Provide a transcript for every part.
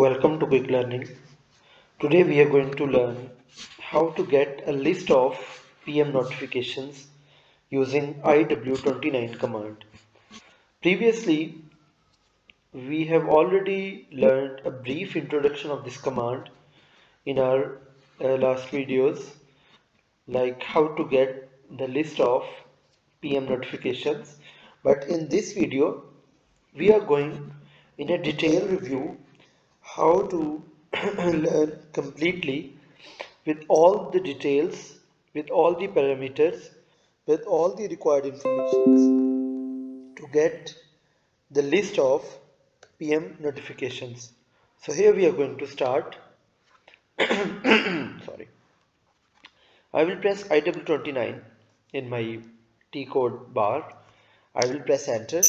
Welcome to Quick Learning. Today we are going to learn how to get a list of PM notifications using IW29 command. Previously, we have already learned a brief introduction of this command in our uh, last videos like how to get the list of PM notifications but in this video we are going in a detailed review how to learn completely with all the details with all the parameters with all the required information to get the list of PM notifications. So here we are going to start. Sorry. I will press IW29 in my T code bar. I will press enter.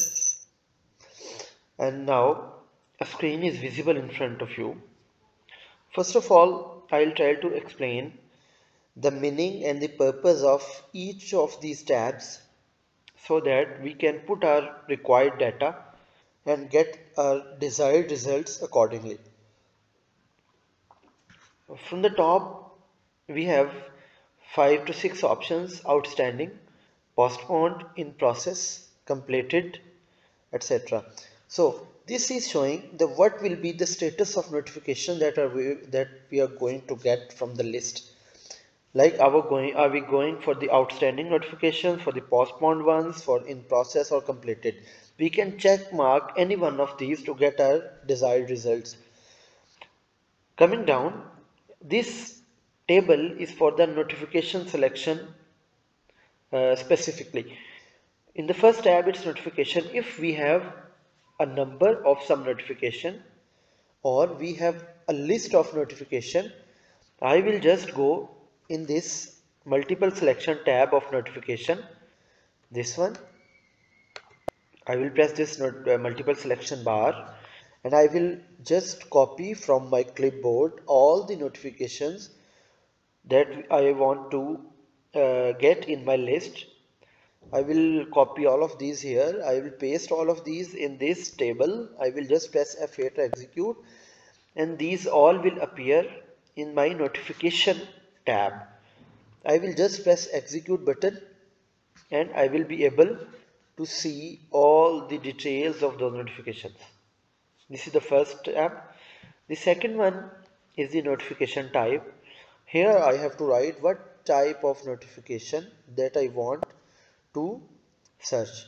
And now a screen is visible in front of you. First of all I'll try to explain the meaning and the purpose of each of these tabs so that we can put our required data and get our desired results accordingly. From the top we have five to six options outstanding postponed in process completed etc so this is showing the what will be the status of notification that are we, that we are going to get from the list. Like our going are we going for the outstanding notifications for the postponed ones for in process or completed? We can check mark any one of these to get our desired results. Coming down this table is for the notification selection uh, specifically. In the first tab it's notification. If we have a number of some notification or we have a list of notification. I will just go in this multiple selection tab of notification. This one. I will press this not, uh, multiple selection bar and I will just copy from my clipboard all the notifications that I want to uh, get in my list I will copy all of these here. I will paste all of these in this table. I will just press F8 to execute. And these all will appear in my notification tab. I will just press execute button. And I will be able to see all the details of those notifications. This is the first tab the second one is the notification type. Here I have to write what type of notification that I want to search.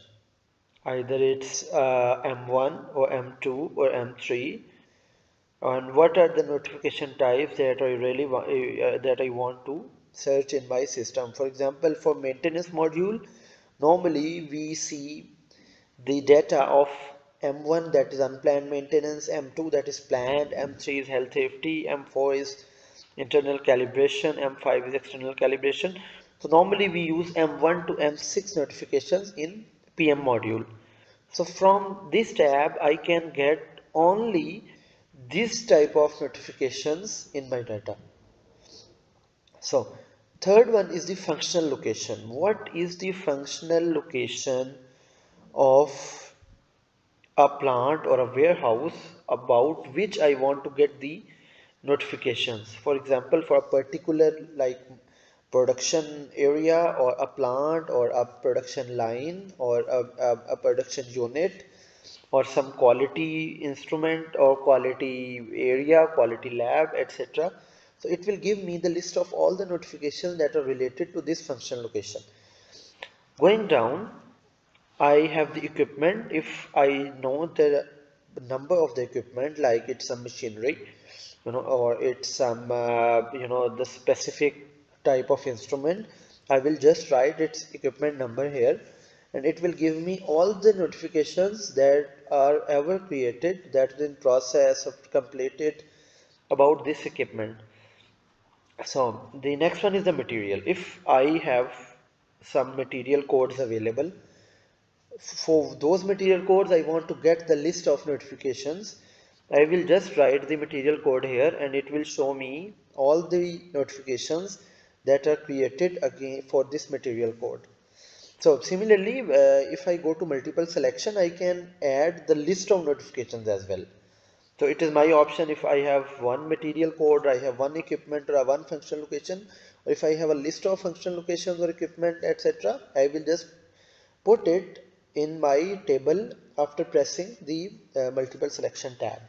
Either it's uh, M1 or M2 or M3 and what are the notification types that I really want uh, that I want to search in my system? For example for maintenance module normally we see the data of M1 that is unplanned maintenance M2 that is planned M3 is health safety M4 is internal calibration M5 is external calibration so normally we use M1 to M6 notifications in PM module. So from this tab I can get only this type of notifications in my data. So third one is the functional location. What is the functional location of a plant or a warehouse about which I want to get the notifications. For example, for a particular like production area or a plant or a production line or a, a, a, production unit or some quality instrument or quality area quality lab etc so it will give me the list of all the notifications that are related to this function location. Going down I have the equipment. If I know the number of the equipment like it's some machinery you know or it's some uh, you know the specific type of instrument. I will just write its equipment number here and it will give me all the notifications that are ever created that is in process of completed about this equipment. So the next one is the material. If I have some material codes available for those material codes I want to get the list of notifications. I will just write the material code here and it will show me all the notifications that are created again for this material code. So similarly, uh, if I go to multiple selection, I can add the list of notifications as well. so it is my option if I have one material code I have one equipment or one functional location or if I have a list of functional locations or equipment etc I will just put it in my table after pressing the uh, multiple selection tab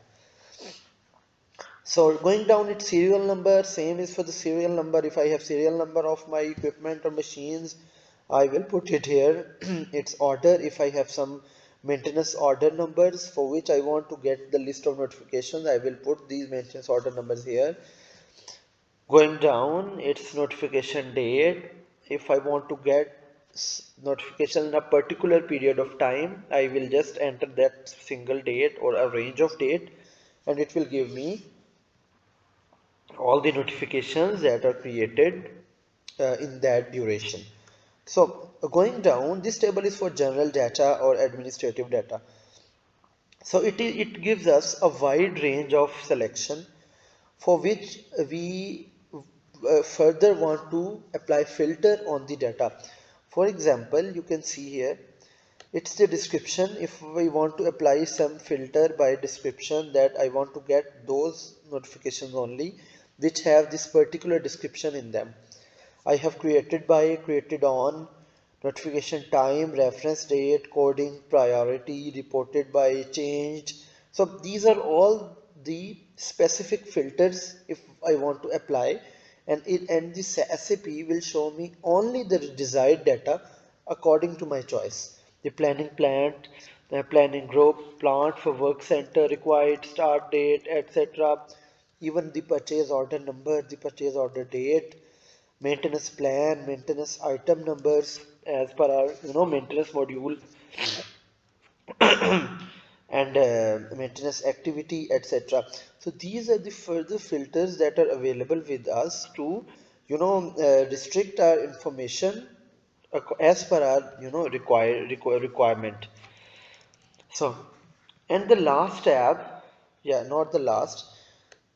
so going down its serial number same is for the serial number. If I have serial number of my equipment or machines I will put it here. Its order if I have some maintenance order numbers for which I want to get the list of notifications I will put these maintenance order numbers here. Going down its notification date if I want to get notification in a particular period of time I will just enter that single date or a range of date and it will give me all the notifications that are created uh, in that duration. So going down this table is for general data or administrative data. So it, it gives us a wide range of selection for which we uh, further want to apply filter on the data. For example you can see here it's the description. If we want to apply some filter by description that I want to get those notifications only which have this particular description in them. I have created by created on notification time reference date coding priority reported by changed. So these are all the specific filters if I want to apply. And it and this SAP will show me only the desired data according to my choice. The planning plant the planning group plant for work center required start date etc even the purchase order number the purchase order date maintenance plan maintenance item numbers as per our you know maintenance module and uh, maintenance activity etc so these are the further filters that are available with us to you know uh, restrict our information as per our you know require, require requirement. So and the last tab yeah not the last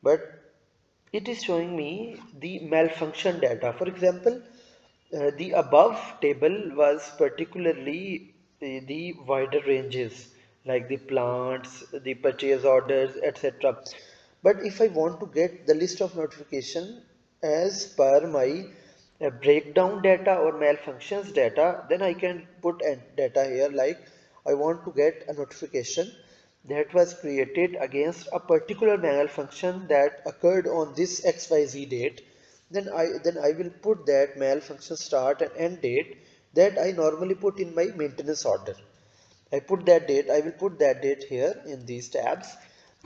but it is showing me the malfunction data. For example uh, the above table was particularly the, the wider ranges like the plants the purchase orders etc but if I want to get the list of notification as per my uh, breakdown data or malfunctions data then I can put data here like I want to get a notification that was created against a particular malfunction that occurred on this XYZ date then I then I will put that malfunction start and end date that I normally put in my maintenance order. I put that date I will put that date here in these tabs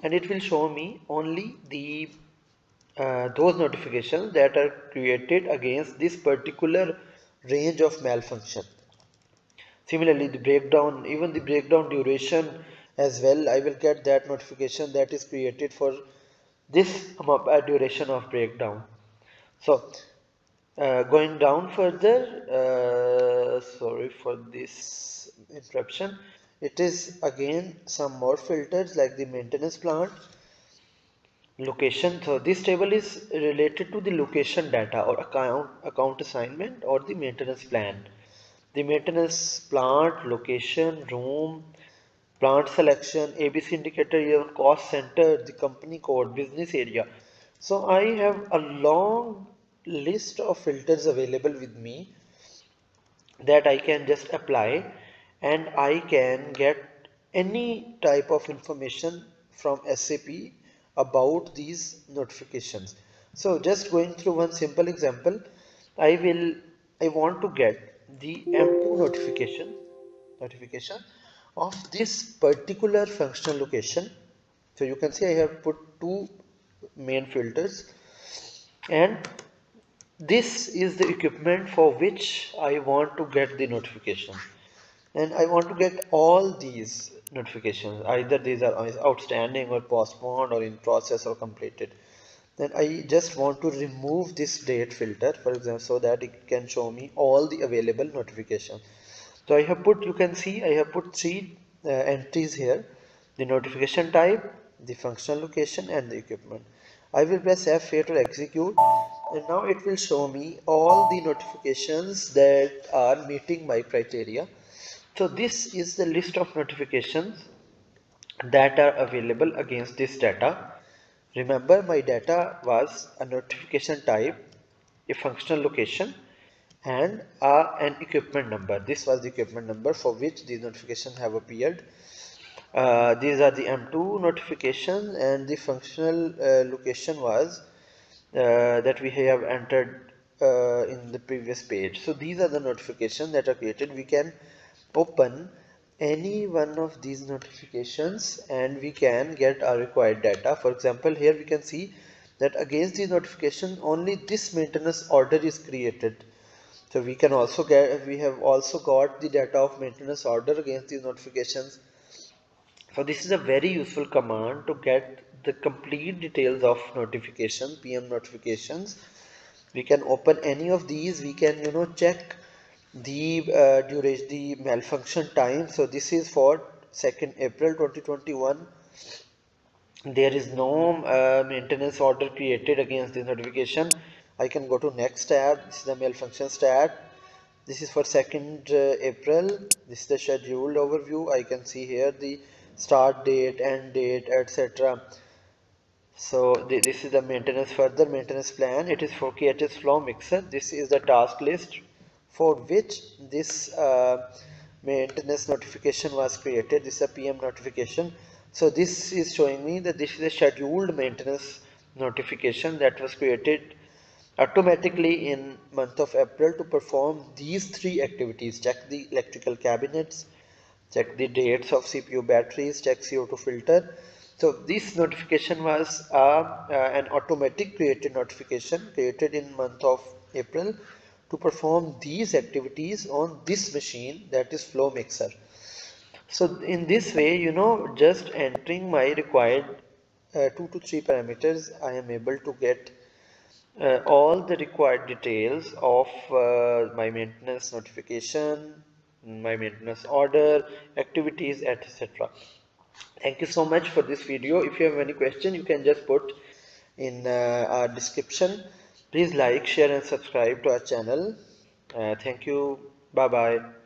and it will show me only the uh, those notifications that are created against this particular range of malfunction similarly the breakdown even the breakdown duration as well I will get that notification that is created for this uh, duration of breakdown. So uh, going down further uh, sorry for this interruption. It is again some more filters like the maintenance plant. Location so this table is related to the location data or account account assignment or the maintenance plan. The maintenance plant location room plant selection abc indicator even cost center the company code business area so i have a long list of filters available with me that i can just apply and I can get any type of information from SAP about these notifications. So just going through one simple example, I will I want to get the M2 notification notification of this particular functional location. So you can see I have put two main filters and this is the equipment for which I want to get the notification. And I want to get all these notifications. Either these are outstanding or postponed or in process or completed. Then I just want to remove this date filter for example so that it can show me all the available notifications so I have put you can see I have put three uh, entries here. The notification type the functional location and the equipment. I will press F8 to execute. And now it will show me all the notifications that are meeting my criteria. So this is the list of notifications that are available against this data. Remember my data was a notification type a functional location and uh, an equipment number. This was the equipment number for which these notifications have appeared. Uh, these are the m2 notification and the functional uh, location was uh, that we have entered uh, in the previous page. So these are the notifications that are created. We can open any one of these notifications and we can get our required data. For example here we can see that against the notification only this maintenance order is created so we can also get we have also got the data of maintenance order against these notifications. So this is a very useful command to get the complete details of notification pm notifications. We can open any of these. We can you know check the uh, duration the malfunction time. So this is for 2nd April 2021 there is no uh, maintenance order created against this notification I can go to next tab this is the malfunctions tab this is for 2nd uh, April. This is the scheduled overview. I can see here the start date end date etc so th this is the maintenance further maintenance plan. It is for KHS flow mixer. This is the task list for which this uh, maintenance notification was created. This is a PM notification. So this is showing me that this is a scheduled maintenance notification that was created automatically in month of April to perform these three activities. Check the electrical cabinets check the dates of CPU batteries check CO2 filter. So this notification was uh, uh, an automatic created notification created in month of April to perform these activities on this machine that is flow mixer. So in this way you know just entering my required uh, two to three parameters I am able to get uh, all the required details of uh, my maintenance notification my maintenance order activities etc thank you so much for this video. If you have any question you can just put in uh, our description. Please like share and subscribe to our channel. Uh, thank you. Bye bye